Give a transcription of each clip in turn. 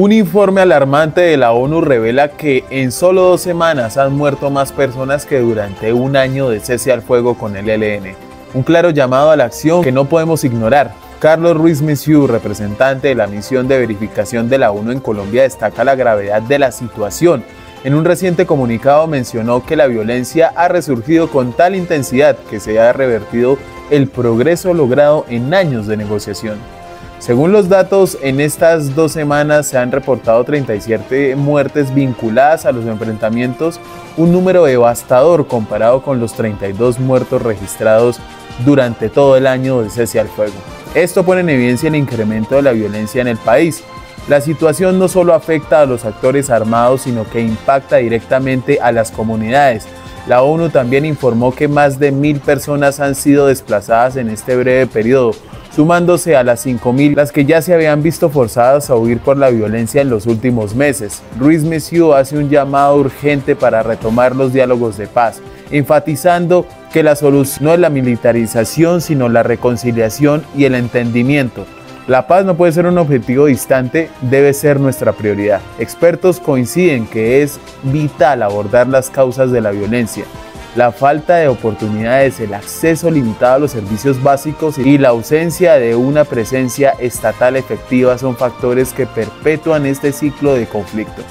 Un informe alarmante de la ONU revela que en solo dos semanas han muerto más personas que durante un año de cese al fuego con el ELN. Un claro llamado a la acción que no podemos ignorar. Carlos Ruiz Messiu, representante de la misión de verificación de la ONU en Colombia, destaca la gravedad de la situación. En un reciente comunicado mencionó que la violencia ha resurgido con tal intensidad que se ha revertido el progreso logrado en años de negociación. Según los datos, en estas dos semanas se han reportado 37 muertes vinculadas a los enfrentamientos, un número devastador comparado con los 32 muertos registrados durante todo el año de cese al fuego. Esto pone en evidencia el incremento de la violencia en el país. La situación no solo afecta a los actores armados, sino que impacta directamente a las comunidades. La ONU también informó que más de mil personas han sido desplazadas en este breve periodo, sumándose a las 5.000 las que ya se habían visto forzadas a huir por la violencia en los últimos meses. Ruiz Messieu hace un llamado urgente para retomar los diálogos de paz, enfatizando que la solución no es la militarización, sino la reconciliación y el entendimiento. La paz no puede ser un objetivo distante, debe ser nuestra prioridad. Expertos coinciden que es vital abordar las causas de la violencia, la falta de oportunidades, el acceso limitado a los servicios básicos y la ausencia de una presencia estatal efectiva son factores que perpetúan este ciclo de conflicto.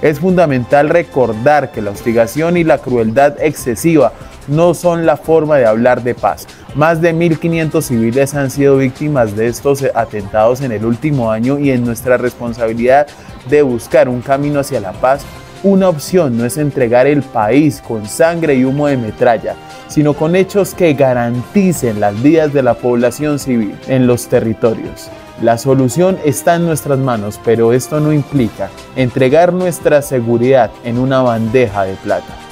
Es fundamental recordar que la hostigación y la crueldad excesiva no son la forma de hablar de paz. Más de 1.500 civiles han sido víctimas de estos atentados en el último año y en nuestra responsabilidad de buscar un camino hacia la paz una opción no es entregar el país con sangre y humo de metralla, sino con hechos que garanticen las vidas de la población civil en los territorios. La solución está en nuestras manos, pero esto no implica entregar nuestra seguridad en una bandeja de plata.